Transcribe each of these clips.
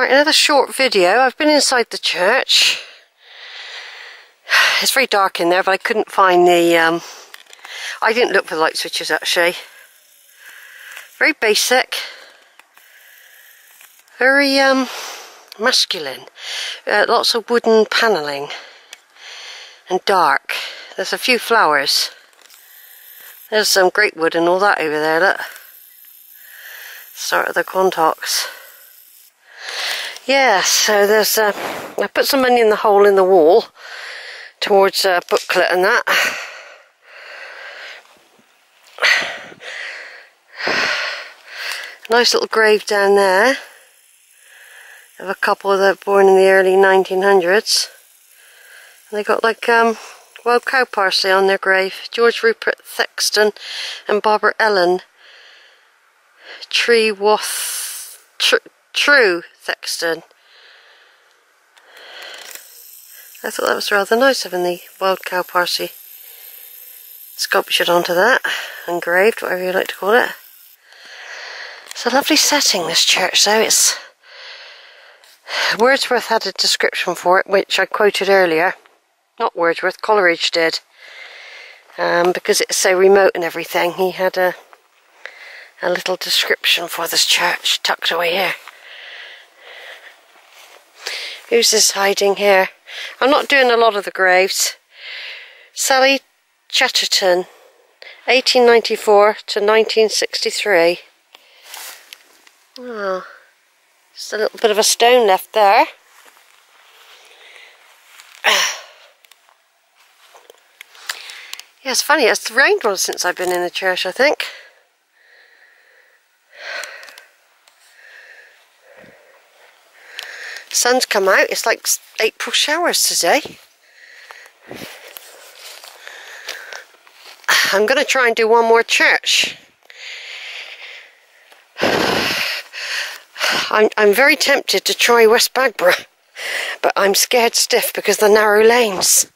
Right, another short video. I've been inside the church. It's very dark in there, but I couldn't find the... Um, I didn't look for light switches, actually. Very basic. Very um, masculine. Uh, lots of wooden panelling. And dark. There's a few flowers. There's some great wood and all that over there, look. Start of the contacts. Yeah, so there's uh, I put some money in the hole in the wall towards a booklet and that. Nice little grave down there of a couple that were born in the early 1900s. And they got like um, wild cow parsley on their grave. George Rupert Thexton and Barbara Ellen Tree Wath tr True Thexton. I thought that was rather nice having the wild cow parsley sculptured onto that, engraved, whatever you like to call it. It's a lovely setting, this church, though. It's Wordsworth had a description for it, which I quoted earlier. Not Wordsworth, Coleridge did. Um, because it's so remote and everything, he had a a little description for this church tucked away here. Who's this hiding here? I'm not doing a lot of the graves. Sally Chatterton, 1894 to 1963. Oh, just a little bit of a stone left there. Yeah, it's funny, it's rained well since I've been in the church, I think. Sun's come out, it's like April showers today. I'm going to try and do one more church. I'm, I'm very tempted to try West Bagborough, but I'm scared stiff because the narrow lanes.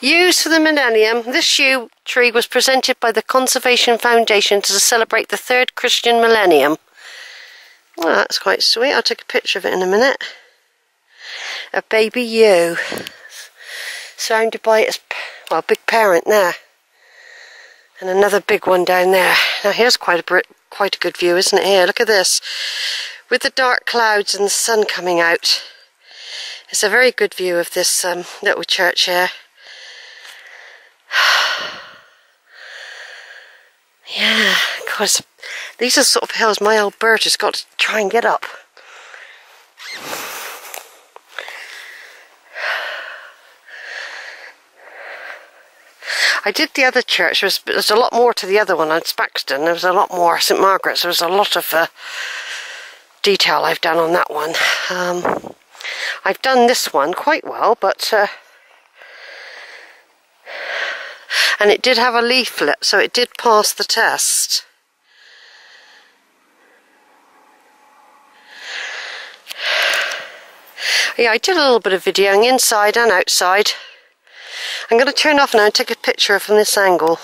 Used for the millennium, this yew tree was presented by the Conservation Foundation to celebrate the third Christian millennium. Well, that's quite sweet. I'll take a picture of it in a minute. A baby yew, surrounded by its well, big parent there, and another big one down there. Now here's quite a quite a good view, isn't it? Here, look at this, with the dark clouds and the sun coming out. It's a very good view of this um, little church here. yeah, because these are sort of hills my old bird has got to try and get up. I did the other church. There was, there's a lot more to the other one. It's Spaxton. There was a lot more. St Margaret's. There was a lot of uh, detail I've done on that one. Um, I've done this one quite well, but uh, and it did have a leaflet, so it did pass the test. Yeah, I did a little bit of videoing inside and outside. I'm going to turn off now and take a picture from this angle.